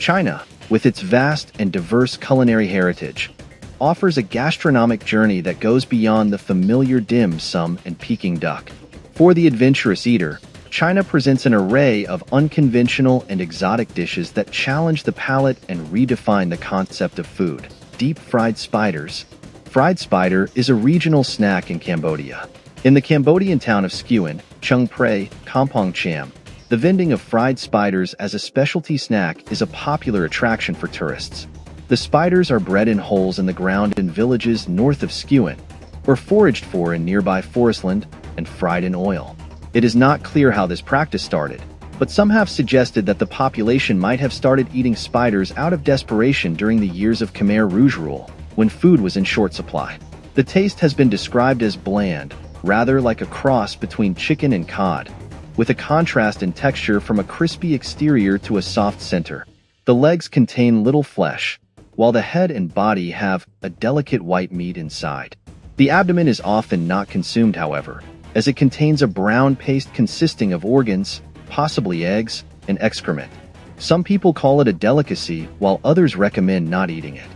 China, with its vast and diverse culinary heritage, offers a gastronomic journey that goes beyond the familiar dim sum and Peking duck. For the adventurous eater, China presents an array of unconventional and exotic dishes that challenge the palate and redefine the concept of food. Deep fried spiders. Fried spider is a regional snack in Cambodia. In the Cambodian town of Skuon, Cheung Prey, Kampong Cham, the vending of fried spiders as a specialty snack is a popular attraction for tourists. The spiders are bred in holes in the ground in villages north of Skuon, or foraged for in nearby forestland and fried in oil. It is not clear how this practice started, but some have suggested that the population might have started eating spiders out of desperation during the years of Khmer Rouge rule, when food was in short supply. The taste has been described as bland, rather like a cross between chicken and cod, with a contrast in texture from a crispy exterior to a soft center. The legs contain little flesh, while the head and body have a delicate white meat inside. The abdomen is often not consumed, however, as it contains a brown paste consisting of organs, possibly eggs, and excrement. Some people call it a delicacy, while others recommend not eating it.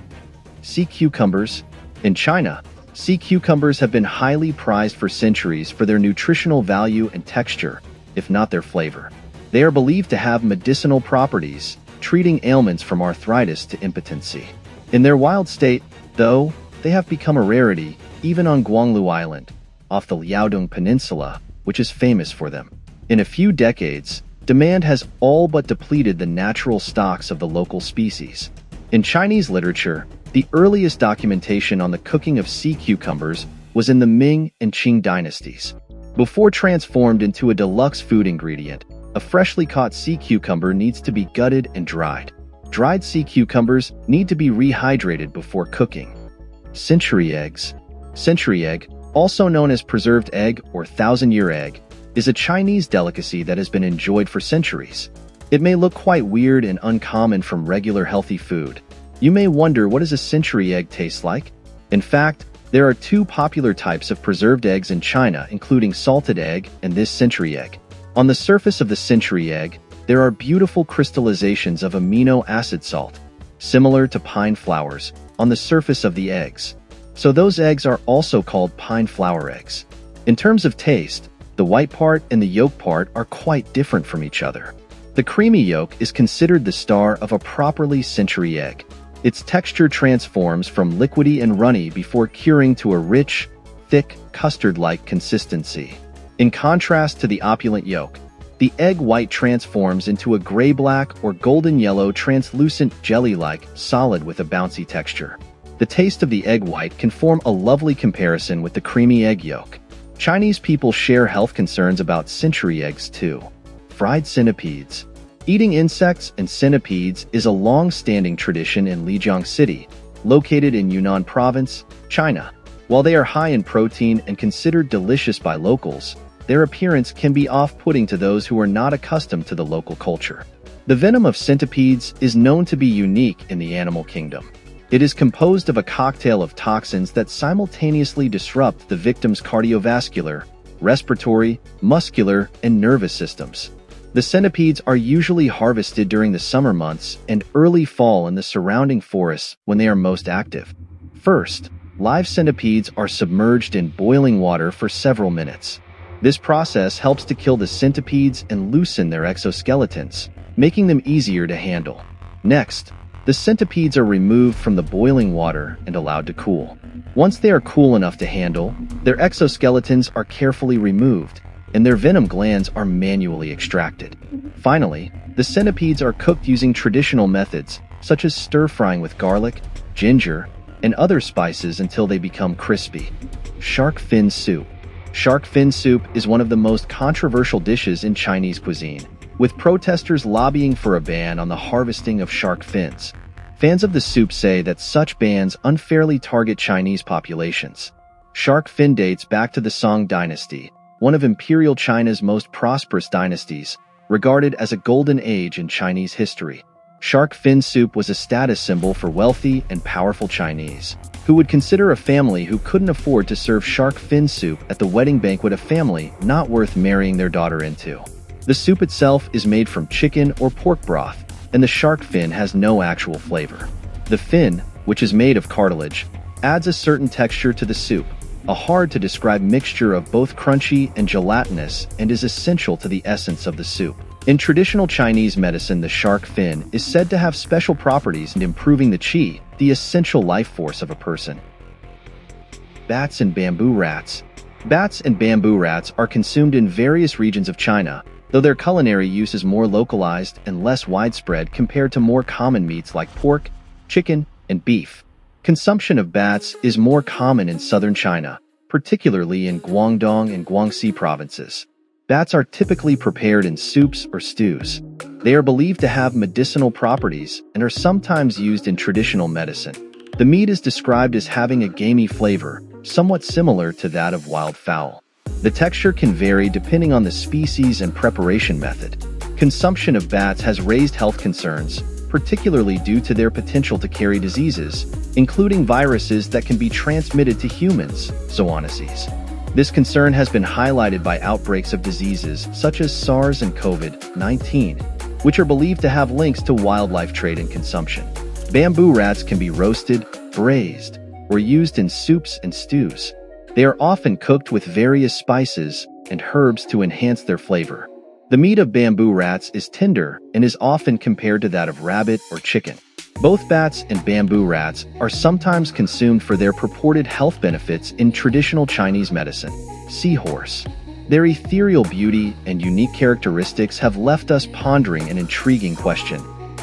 Sea cucumbers. In China, sea cucumbers have been highly prized for centuries for their nutritional value and texture, if not their flavor. They are believed to have medicinal properties, treating ailments from arthritis to impotency. In their wild state, though, they have become a rarity, even on Guanglu Island, off the Liaodong Peninsula, which is famous for them. In a few decades, demand has all but depleted the natural stocks of the local species. In Chinese literature, the earliest documentation on the cooking of sea cucumbers was in the Ming and Qing dynasties. Before transformed into a deluxe food ingredient, a freshly caught sea cucumber needs to be gutted and dried. Dried sea cucumbers need to be rehydrated before cooking. Century eggs. Century egg, also known as preserved egg or thousand-year egg, is a Chinese delicacy that has been enjoyed for centuries. It may look quite weird and uncommon from regular healthy food. You may wonder what does a century egg taste like? In fact, there are two popular types of preserved eggs in China, including salted egg and this century egg. On the surface of the century egg, there are beautiful crystallizations of amino acid salt, similar to pine flowers, on the surface of the eggs. So those eggs are also called pine flower eggs. In terms of taste, the white part and the yolk part are quite different from each other. The creamy yolk is considered the star of a properly century egg, its texture transforms from liquidy and runny before curing to a rich, thick, custard-like consistency. In contrast to the opulent yolk, the egg white transforms into a gray-black or golden-yellow translucent jelly-like solid with a bouncy texture. The taste of the egg white can form a lovely comparison with the creamy egg yolk. Chinese people share health concerns about century eggs too. Fried centipedes. Eating insects and centipedes is a long-standing tradition in Lijiang City, located in Yunnan Province, China. While they are high in protein and considered delicious by locals, their appearance can be off-putting to those who are not accustomed to the local culture. The venom of centipedes is known to be unique in the animal kingdom. It is composed of a cocktail of toxins that simultaneously disrupt the victim's cardiovascular, respiratory, muscular, and nervous systems. The centipedes are usually harvested during the summer months and early fall in the surrounding forests when they are most active. First, live centipedes are submerged in boiling water for several minutes. This process helps to kill the centipedes and loosen their exoskeletons, making them easier to handle. Next, the centipedes are removed from the boiling water and allowed to cool. Once they are cool enough to handle, their exoskeletons are carefully removed and their venom glands are manually extracted. Finally, the centipedes are cooked using traditional methods, such as stir-frying with garlic, ginger, and other spices until they become crispy. Shark fin soup. Shark fin soup is one of the most controversial dishes in Chinese cuisine, with protesters lobbying for a ban on the harvesting of shark fins. Fans of the soup say that such bans unfairly target Chinese populations. Shark fin dates back to the Song dynasty, one of Imperial China's most prosperous dynasties, regarded as a golden age in Chinese history. Shark fin soup was a status symbol for wealthy and powerful Chinese, who would consider a family who couldn't afford to serve shark fin soup at the wedding banquet a family not worth marrying their daughter into. The soup itself is made from chicken or pork broth, and the shark fin has no actual flavor. The fin, which is made of cartilage, adds a certain texture to the soup, a hard-to-describe mixture of both crunchy and gelatinous and is essential to the essence of the soup. In traditional Chinese medicine, the shark fin is said to have special properties in improving the qi, the essential life force of a person. Bats and bamboo rats. Bats and bamboo rats are consumed in various regions of China, though their culinary use is more localized and less widespread compared to more common meats like pork, chicken, and beef. Consumption of bats is more common in southern China, particularly in Guangdong and Guangxi provinces. Bats are typically prepared in soups or stews. They are believed to have medicinal properties and are sometimes used in traditional medicine. The meat is described as having a gamey flavor, somewhat similar to that of wild fowl. The texture can vary depending on the species and preparation method. Consumption of bats has raised health concerns, particularly due to their potential to carry diseases, including viruses that can be transmitted to humans, zoonoses. This concern has been highlighted by outbreaks of diseases such as SARS and COVID-19, which are believed to have links to wildlife trade and consumption. Bamboo rats can be roasted, braised, or used in soups and stews. They are often cooked with various spices and herbs to enhance their flavor. The meat of bamboo rats is tender and is often compared to that of rabbit or chicken. Both bats and bamboo rats are sometimes consumed for their purported health benefits in traditional Chinese medicine. Seahorse. Their ethereal beauty and unique characteristics have left us pondering an intriguing question.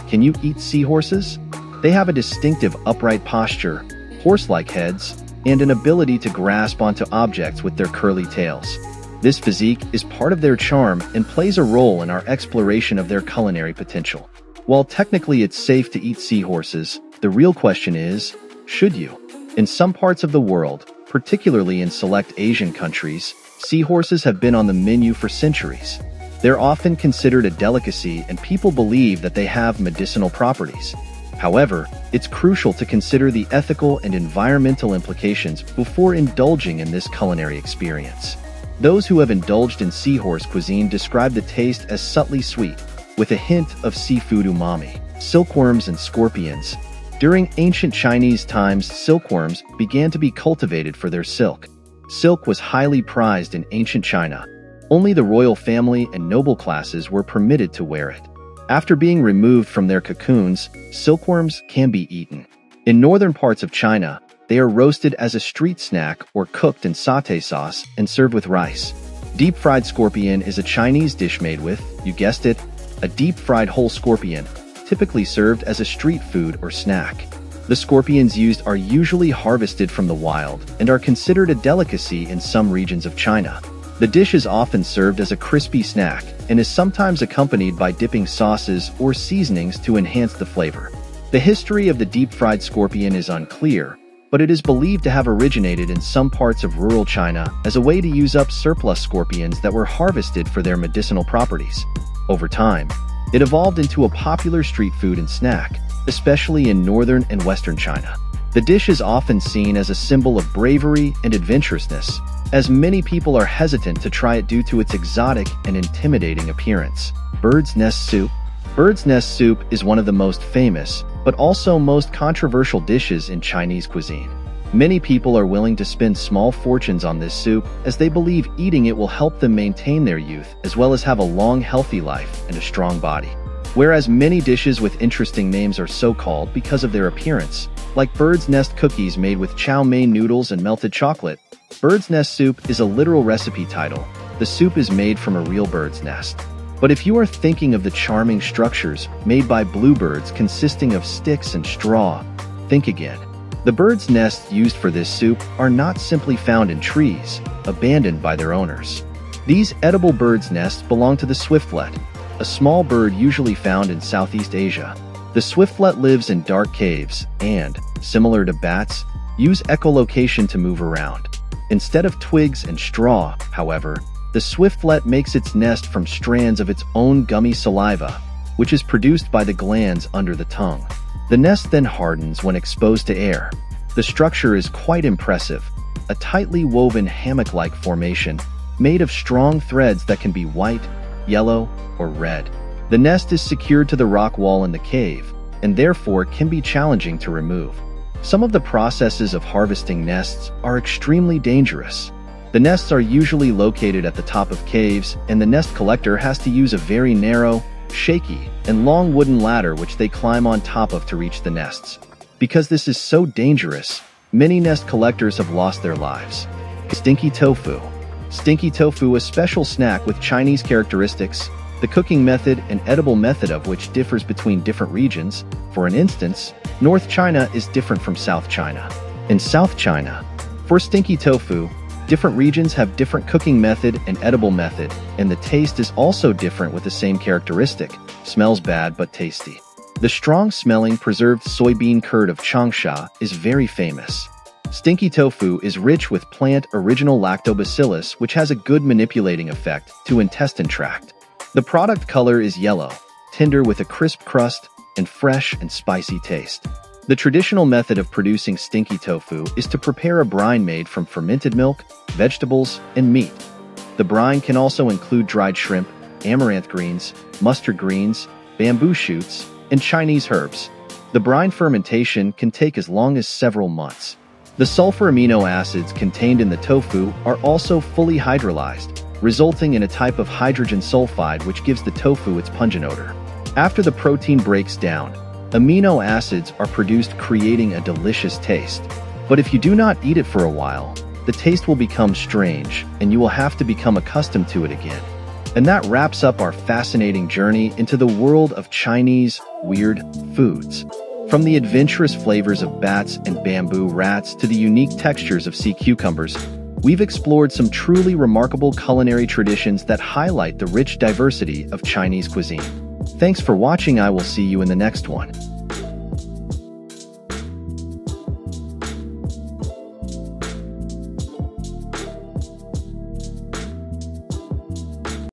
Can you eat seahorses? They have a distinctive upright posture, horse-like heads, and an ability to grasp onto objects with their curly tails. This physique is part of their charm and plays a role in our exploration of their culinary potential. While technically it's safe to eat seahorses, the real question is, should you? In some parts of the world, particularly in select Asian countries, seahorses have been on the menu for centuries. They're often considered a delicacy and people believe that they have medicinal properties. However, it's crucial to consider the ethical and environmental implications before indulging in this culinary experience. Those who have indulged in seahorse cuisine describe the taste as subtly sweet, with a hint of seafood umami. Silkworms and scorpions. During ancient Chinese times, silkworms began to be cultivated for their silk. Silk was highly prized in ancient China. Only the royal family and noble classes were permitted to wear it. After being removed from their cocoons, silkworms can be eaten. In northern parts of China, they are roasted as a street snack or cooked in satay sauce and served with rice. Deep fried scorpion is a Chinese dish made with, you guessed it, a deep-fried whole scorpion, typically served as a street food or snack. The scorpions used are usually harvested from the wild and are considered a delicacy in some regions of China. The dish is often served as a crispy snack and is sometimes accompanied by dipping sauces or seasonings to enhance the flavor. The history of the deep-fried scorpion is unclear, but it is believed to have originated in some parts of rural China as a way to use up surplus scorpions that were harvested for their medicinal properties. Over time, it evolved into a popular street food and snack, especially in northern and western China. The dish is often seen as a symbol of bravery and adventurousness, as many people are hesitant to try it due to its exotic and intimidating appearance. Bird's nest soup. Bird's nest soup is one of the most famous, but also most controversial dishes in Chinese cuisine. Many people are willing to spend small fortunes on this soup as they believe eating it will help them maintain their youth as well as have a long healthy life and a strong body. Whereas many dishes with interesting names are so called because of their appearance, like bird's nest cookies made with chow mein noodles and melted chocolate. Bird's nest soup is a literal recipe title. The soup is made from a real bird's nest. But if you are thinking of the charming structures made by bluebirds consisting of sticks and straw, think again. The bird's nests used for this soup are not simply found in trees, abandoned by their owners. These edible bird's nests belong to the swiftlet, a small bird usually found in Southeast Asia. The swiftlet lives in dark caves and, similar to bats, use echolocation to move around. Instead of twigs and straw, however, the swiftlet makes its nest from strands of its own gummy saliva, which is produced by the glands under the tongue. The nest then hardens when exposed to air. The structure is quite impressive, a tightly woven hammock-like formation made of strong threads that can be white, yellow, or red. The nest is secured to the rock wall in the cave, and therefore can be challenging to remove. Some of the processes of harvesting nests are extremely dangerous. The nests are usually located at the top of caves, and the nest collector has to use a very narrow, shaky, and long wooden ladder which they climb on top of to reach the nests. Because this is so dangerous, many nest collectors have lost their lives. Stinky Tofu Stinky tofu, a special snack with Chinese characteristics, the cooking method and edible method of which differs between different regions. For an instance, North China is different from South China. In South China, for stinky tofu, different regions have different cooking method and edible method, and the taste is also different with the same characteristic, smells bad but tasty. The strong-smelling preserved soybean curd of Changsha is very famous. Stinky tofu is rich with plant original lactobacillus which has a good manipulating effect to intestine tract. The product color is yellow, tender with a crisp crust, and fresh and spicy taste. The traditional method of producing stinky tofu is to prepare a brine made from fermented milk, vegetables, and meat. The brine can also include dried shrimp, amaranth greens, mustard greens, bamboo shoots, and Chinese herbs. The brine fermentation can take as long as several months. The sulfur amino acids contained in the tofu are also fully hydrolyzed, resulting in a type of hydrogen sulfide which gives the tofu its pungent odor. After the protein breaks down, amino acids are produced creating a delicious taste. But if you do not eat it for a while, the taste will become strange and you will have to become accustomed to it again. And that wraps up our fascinating journey into the world of Chinese weird foods. From the adventurous flavors of bats and bamboo rats to the unique textures of sea cucumbers, we've explored some truly remarkable culinary traditions that highlight the rich diversity of Chinese cuisine. Thanks for watching I will see you in the next one.